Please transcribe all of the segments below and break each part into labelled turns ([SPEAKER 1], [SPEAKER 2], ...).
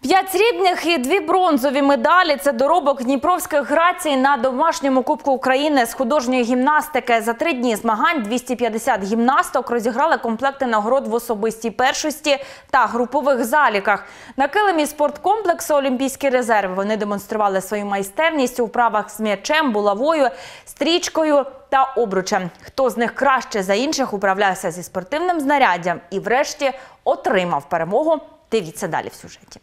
[SPEAKER 1] П'ять срібних і дві бронзові медалі – це доробок дніпровських грацій на домашньому Кубку України з художньої гімнастики. За три дні змагань 250 гімнасток розіграли комплекти нагород в особистій першості та групових заліках. На килимі спорткомплексу «Олімпійський резерв» вони демонстрували свою майстерність у вправах з м'ячем, булавою, стрічкою та обручем. Хто з них краще за інших управлявся зі спортивним знаряддям і врешті отримав перемогу – дивіться далі в сюжеті.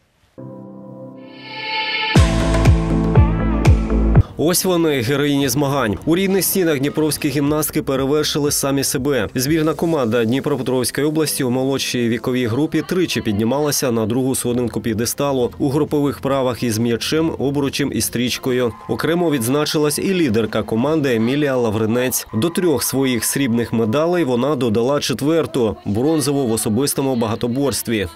[SPEAKER 2] Ось вони, героїні змагань. У рідних стінах дніпровські гімнастки перевершили самі себе. Збірна команда Дніпропетровської області у молодшій віковій групі тричі піднімалася на другу сходинку підесталу у групових правах із м'ячем, обручем і стрічкою. Окремо відзначилась і лідерка команди Емілія Лавринець. До трьох своїх срібних медалей вона додала четверту бронзову в особистому багатоборстві.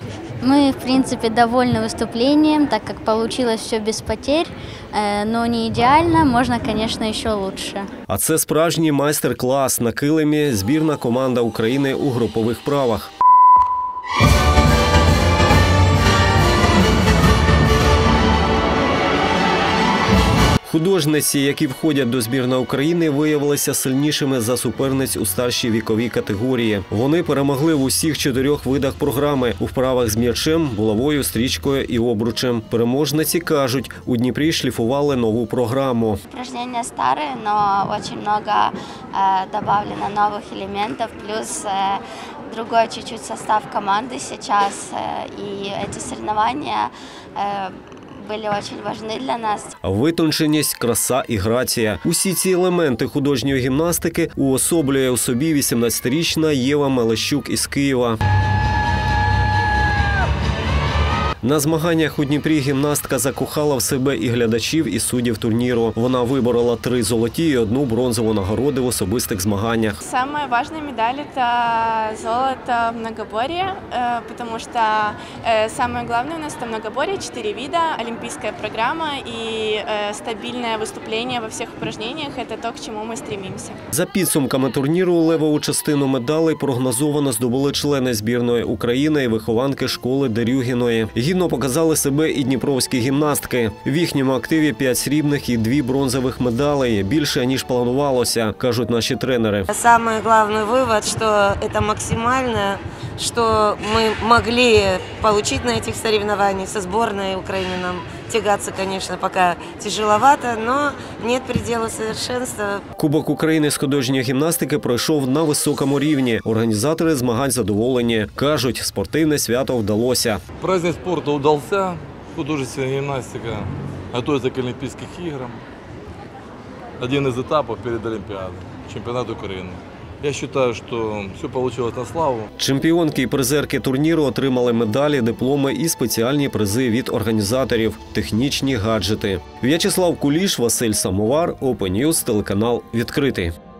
[SPEAKER 3] Мы, в принципе, довольны выступлением, так как получилось все без потерь, э, но не идеально, можна, звісно, ще краще.
[SPEAKER 2] А це справжній майстер-клас на килимі збірна команда України у групових правах. Художниці, які входять до збірної України, виявилися сильнішими за суперниць у старшій віковій категорії. Вони перемогли в усіх чотирьох видах програми у вправах з м'ячем, булавою, стрічкою і обручем. Переможниці кажуть, у Дніпрі шліфували нову програму.
[SPEAKER 3] Упражнения старые, но очень много э, добавлено новых элементов, плюс э, другой чуть-чуть состав команды сейчас, э, и эти соревнования э, были очень важны для нас.
[SPEAKER 2] Витонченість, краса і грація. Усі ці елементи художньої гімнастики уособлює у собі 18-річна Єва Мелещук із Києва. На змаганнях у Дніпрі гімнастка закохала в себе і глядачів, і суддів турніру. Вона виборола три золоті і одну бронзову нагороди в особистих змаганнях.
[SPEAKER 4] Самая важная медаль – это золото в многоборье, э, потому что э, самое главное у нас – это многоборье, четыре вида, олимпийская программа и э, стабильное выступление во всех упражнениях – это то, к чему мы стремимся.
[SPEAKER 2] За підсумками турніру левову частину медалей прогнозовано здобули члени збірної України і вихованки школи Дерюгіної. Гідно показали себе і дніпровські гімнастки. В їхньому активі п'ять срібних і дві бронзових медалей більше ніж планувалося, кажуть наші тренери.
[SPEAKER 5] Самый главный вывод, что это максимально, что мы могли получить на этих соревнованиях со сборной Украины. Нам тягаться, конечно, пока тяжеловато, но нет предела совершенства.
[SPEAKER 2] Кубок України з художньої гімнастики пройшов на високому рівні. Організатори змагань задоволені. кажуть, спортивне свято вдалося.
[SPEAKER 6] Праздник спорта удался, художественная гимнастика готовится к Олимпийским играм. Один из этапов перед Олимпиадой, чемпионат Украины. Я вважаю, що все вийшло на славу.
[SPEAKER 2] Чемпіонки і призерки турніру отримали медалі, дипломи і спеціальні призи від організаторів технічні гаджети. В'ячеслав Куліш, Василь Самовар, Open телеканал відкритий.